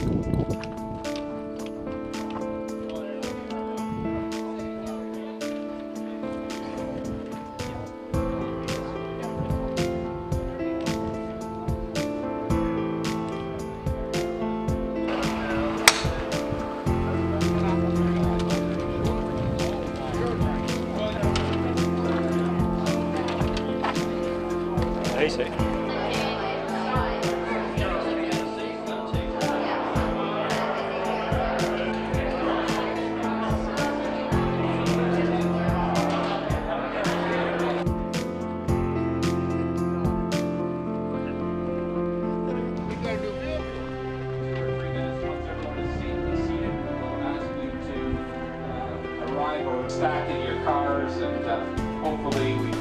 あ。Stack in your cars and uh, hopefully we